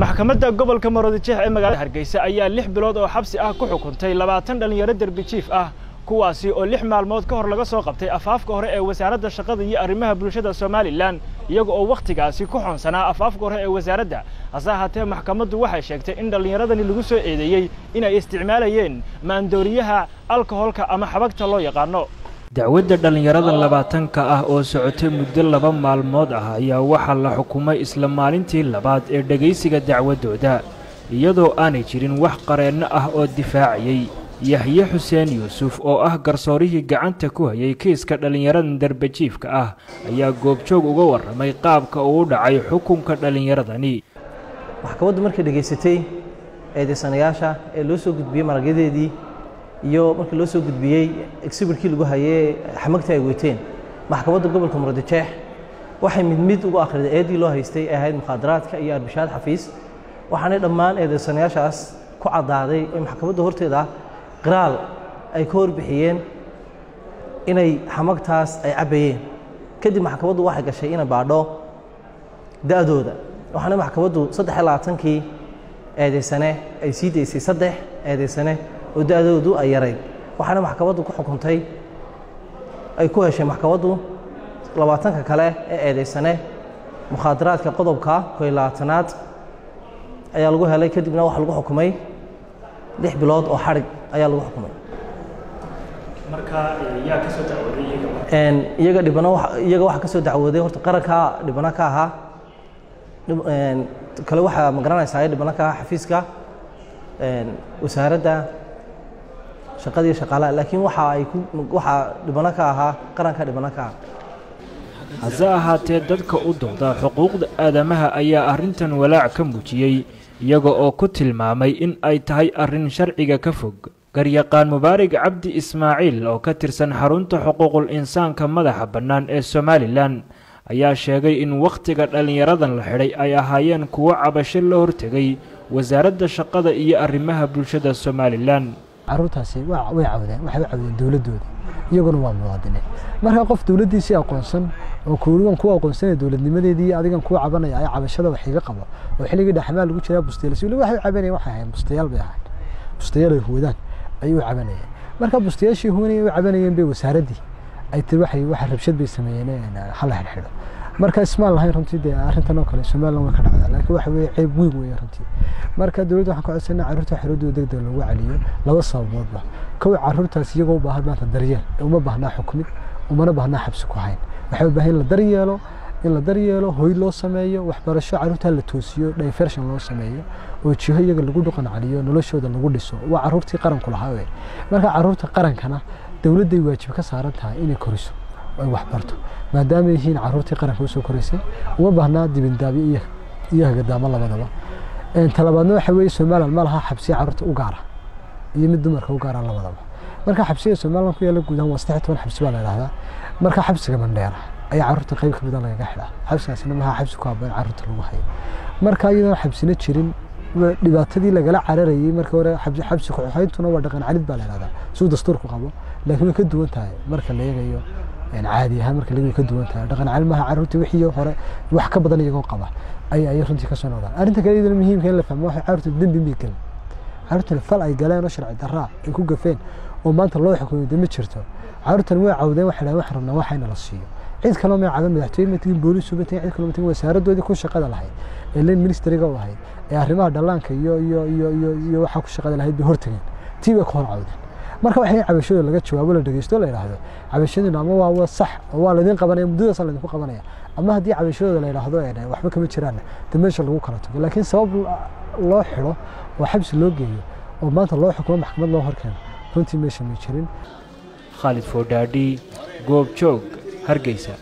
maxkamadda gobolka maroodijeex ee magaalada hargeysa ayaa lix bilood oo xabsi ah ku xukuntay labaatan dhallinyaro derbi jiif ah kuwaasi oo lix maalmood ka hor laga soo qabtay afaafka hore ee wasaaradda shaqada iyo arrimaha bulshada somalilan iyaga oo wakhtigaasi ku xonsanaa afaafka hore ee wasaaradda. Hase ahaatee maxkamaddu waxay sheegtay in dhallinyaradani lagu soo eedeeyey inay isticmaalayeen maandooriyaha alkoholka ama xabagta loo yaqaano dacwadda dhallinyaradan labaatanka ah oo socotay muddo laba maalmood ah ayaa waxaa la xukumay isla maalintii labaad ee dhegaysiga dacwaddooda iyadoo aanay jirin wax qareenno ah oo difaacayey yaxye xuseen yuusuf oo ah garsoorihii gacanta ku hayay kiiska dhallinyaradan darbajiifka ah ayaa goobjoog uga warramay qaabka uu dhacay xukunka dhallinyaradani. Maxkamaddu markay dhegaysatay eedeysanayaasha ee loo soo gudbiyey maragyadeedii iyo markii loo soo gudbiyey exhibirkii lagu hayey xamagta ay weyteen maxkamadda gobolka muradjeex waxay mid mid ugu akhriday eeddii loo haystay ee ahayd mukhaadaraadka iyo arbishaad xafiis. Waxaanay dhammaan eedeysanayaashaas ku caddaaday ee maxkamadda horteeda qiraal ay ka horbixiyeen inay xamagtaas ay cabbayeen kadib maxkamaddu waxay gashay inay baadho da'dooda. Waxaana maxkamaddu saddex iyo labaatankii eedeysane ay sii daysay saddex eedeysane oo da'doodu ay yarayd waxaana maxkamaddu ku xukuntay ay ku heshay maxkamaddu labaatanka kale ee eedeysane mukhaadaraadka qodobka koy labaatanaad ayaa lagu helay kadibna waxaa lagu xukumay lix bilood oo xadhig ayaa lagu xukumay. Iyaga dhibano iyaga waxaa ka soo dacwooday. Horta qaranka dhibano ka ahaa kale waxaa ma garanaysaa dhibano ka ahaa xafiiska wasaaradda shaqada iyo shaqaalaha laakiin waxa dhibano ka ahaa qaranka dhibano ka ah hase ahaatee dadka u dooda xuquuqda aadamaha ayaa arrintan walaac ka muujiyey iyaga oo ku tilmaamay in ay tahay arrin sharciga ka fog. Garyaqaan mubaarig cabdi ismaaciil oo ka tirsan xarunta xuquuqul insaanka madaxa bannaan ee somalilan ayaa sheegay in wakhtiga dhallinyaradan la xidhay ay ahaayeen kuwo cabasho la hortegay wasaaradda shaqada iyo arrimaha bulshada somalilan caruurtaasi way cawdeen waxay u cawdeen dowladdooda. Iyaguna waa muwaadiniin. Marka qof dowladdiisii aqoonsan oo kuuligan kuwa aqoonsanaya dowladnimadeedii adigan kuwa cabanaya ay cabashada wax iga qabo oo xilligii dhaxmaal lagu jiraa bustayaal weli waxay cabanayeen waxay ahayn bustayaal bay ahayn bustayaal ay huwadaan ayay u cabanayeen. Marka bustayaashii huwanayay u cabanayeen bay wasaaraddii. Ay tiri waxay waxa rabshad bay sameeyeen hal xidhxidho marka ismaan lahayn runtii dee arrintan oo kale somaliland way ka dhacdaa laakiin waxa weeye ceeb weyn weeye runtii. Marka dowladda waxaan ka codsanaa carruurta xeradooda degdeg loogu celiyo laba sababoodba kow carruurtaas iyagoo u baahan maanta daryeel uma baahnaa xukumid umana baahnaa xabsi ku hayn. Waxay u baahan in la daryeelo in la daryeelo hoy loo sameeyo waxbarasho carruurtaa la toosiyo diversion loo sameeyo oo jiho iyaga lagu dhuqan celiyo noloshooda lagu dhiso. Waa carruurtii qaranku lahaa wey marka carruurta qarankana dowladday waajib ka saaran tahay inay koriso ay waxbarto maadaama yihiin carruurtii qaranka u soo koraysay uma baahnaa dibindaabyo iyo hagadaamo labadaba. Talabaadna waxa weeye somaliland ma laha xabsiya carruurta u gaara iyo mid dumarka u gaara labadaba. Marka xabsiga somaliland ku yaalla guud ahaan waa saddex toban xabsi baa la yidhahdaa marka xabsiga mandheera ayaa carruurta qayb ka mida lagaga xidhaa xabsigaasina maha xabsi ku habboon carruurta lagu hayo. Marka iyadoon xabsina jirin dhibaatadii lagala cararayey marka hore xabsi kuxayntuna waa dhaqan calid baa la yidhahdaa siduu dastuurku qabo laakiin way ka duwan tahay marka la eegayo caadi ahaan marka laga ka duwan tahay. Dhaqan calid maaha carruurtii wixii hore wax ka badan iyagoo qaba. Ay ay runtii ka soo noqdaan. Arrinta kale iyadana muhiimka in la fahmo waxay carruurta dembi may gelin carruurtan fal ay galeen oo sharci darraa ay ku gafeen oo maanta loo xukumay de ma jirto. Carruurtan way cawdeen waxay dhahen waxaan rabnaa waxayna la siiyo. Cid kaloo may caban madaxtooye ma tegin booliis uma tegin cid kaloo ma tegin wasaaraddoodii ku shaqada lahayd. Ee len ministeriga u ahayd ee arrimaha dhallaanka iyo iyo iyo iyo iyo waxaa ku shaqada lahayd bay hortageen. Tii bay ka hor cawdeen marka waxay cabashada laga jawaabo la dhegeysto la yidhaahdo cabashadiina ama waa sax oo waa laydin qabanaya muddadaasa laydinku qabanaya. Ama haddii cabashadooda la yidhaahdo waxba kama jiraanna de meesha lagu kala tago laakiin sabab loo xidho oo xabsi loo geeyo oo maanta loo xukumo maxkamad loo horkeeno runtii meesha may jirin. Khaalid foodhaadhi goobjoog hargeysa